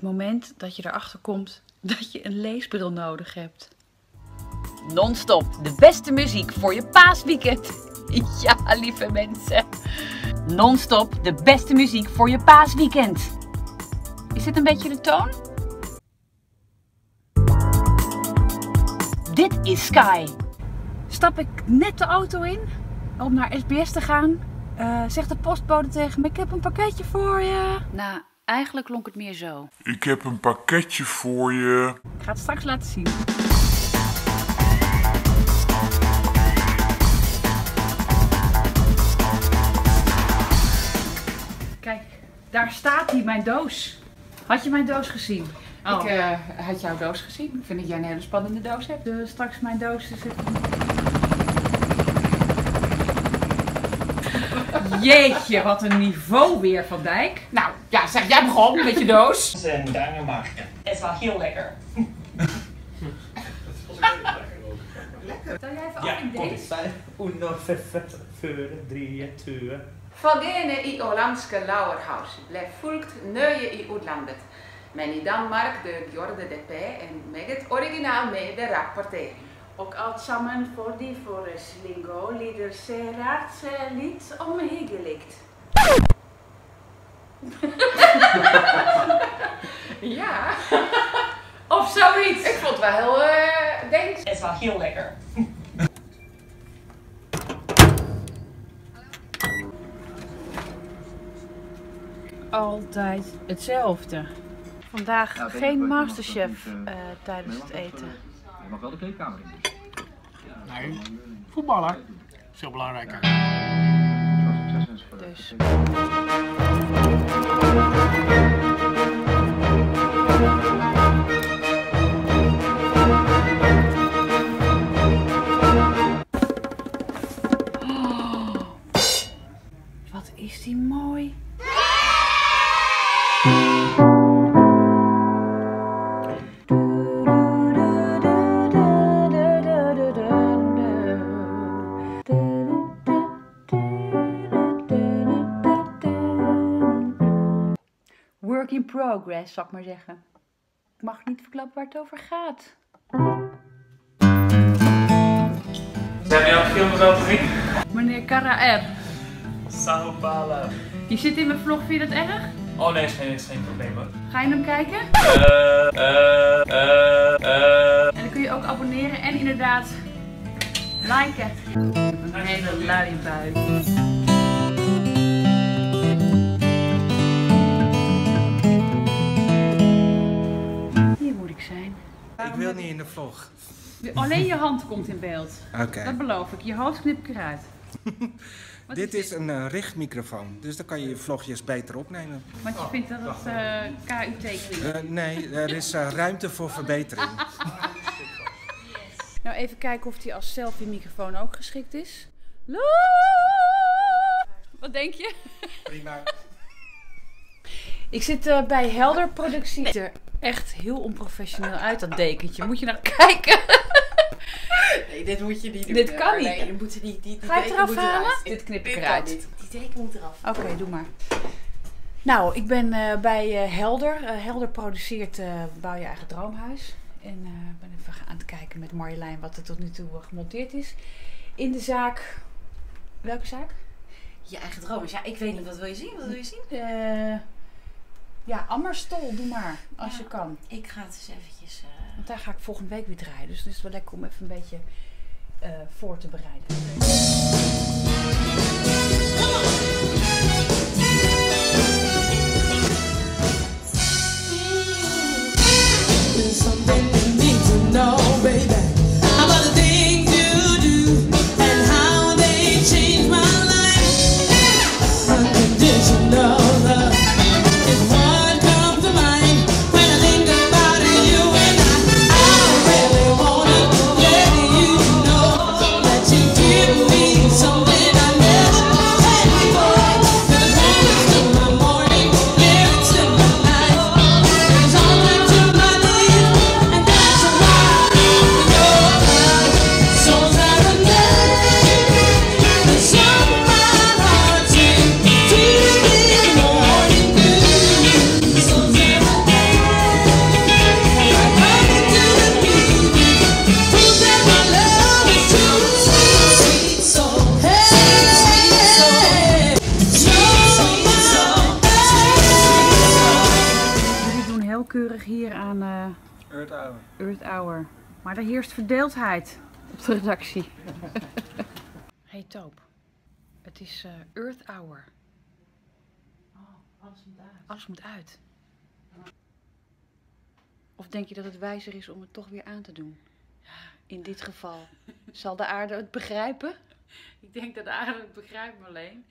Het moment dat je erachter komt dat je een leesbril nodig hebt. Non-stop, de beste muziek voor je paasweekend. Ja, lieve mensen. Non-stop, de beste muziek voor je paasweekend. Is dit een beetje de toon? Dit is Sky. Stap ik net de auto in om naar SBS te gaan, eh, zegt de postbode tegen me: Ik heb een pakketje voor je. Nou, eigenlijk klonk het meer zo. Ik heb een pakketje voor je. Ik ga het straks laten zien. Kijk, daar staat hij, mijn doos. Had je mijn doos gezien? Oh. Ik eh, had jouw doos gezien. Ik vind dat jij een hele spannende doos hebt. De, straks mijn doos zit. Jeetje, wat een niveau weer van Dijk. Nou, ja, zeg jij begon met je doos. en Denemarken. Het is wel heel lekker. Stel jij even Ja, af in kom. deze. Vijf, uno, vier, drie, twee. Faldene i Åländska Lauerhaus blev fullt nöje i utlandet. Men i Danmark dök Jorde de P en med het originaal med de rapportering. Och allt samman för de föreslingo lider serat lite omhyggligt. Ja, Of zoiets. ik vond het wel heel uh, denk. Het is wel heel lekker. Altijd hetzelfde. Vandaag Nou, geen masterchef eh, tijdens het eten. Je mag wel de kleedkamer in. Nee, voetballer. Veel voor de Dus. Oh, wat is die mooi. Progress, zal ik maar zeggen. Ik mag niet verklappen waar het over gaat. Zijn jullie al al gezien? Meneer Kara R. Sao Paulo. Je zit in mijn vlog, vind je dat erg? Oh nee, is geen, is geen probleem hoor. Ga je hem kijken? Eh, eh, eh. En dan kun je ook abonneren en inderdaad liken. Een hele luie bui. Zijn. Ik wil niet in de vlog. Alleen je hand komt in beeld. Oké. Dat beloof ik. Je hoofd knip ik eruit. Dit dit? is een eh, richtmicrofoon, dus dan kan je je vlogjes beter opnemen. Want je vindt dat het eh, KUT klinkt. Eh, nee, er is eh, ruimte voor verbetering. Nou, even kijken of die als selfie-microfoon ook geschikt is. Lo- Wat denk je? Prima. Ik zit bij Helder Productie. Echt heel onprofessioneel uit, dat dekentje. Moet je naar kijken. Nee, dit moet je niet doen. Dit kan niet. Nee, je moet die, die, die Ga je het deken eraf halen? Dit, Dit knip ik eruit. Die teken moet eraf. Oké, doe maar. Nou, ik ben eh, bij eh, Helder. Eh, Helder produceert Bouw je eigen droomhuis. En eh ben even aan het kijken met Marjolein wat er tot nu toe gemonteerd is. In de zaak... Welke zaak? Je eigen droom is. Ja, ik weet niet. Wat wil je zien? Wat wil je zien? Ja, Ammerstol, doe maar. Als Ja. je kan. Ik ga het eens eventjes... eh, Want daar ga ik volgende week weer draaien. Dus het is wel lekker om even een beetje eh, voor te bereiden. Keurig hier aan eh Earth Hour. Earth Hour. Maar er heerst verdeeldheid op de redactie. hey Toop, het is eh, Earth Hour. Alles moet uit. Alles moet uit. Of denk je dat het wijzer is om het toch weer aan te doen? In dit geval. Zal de aarde het begrijpen? Ik denk dat de aarde het begrijpt, Marleen.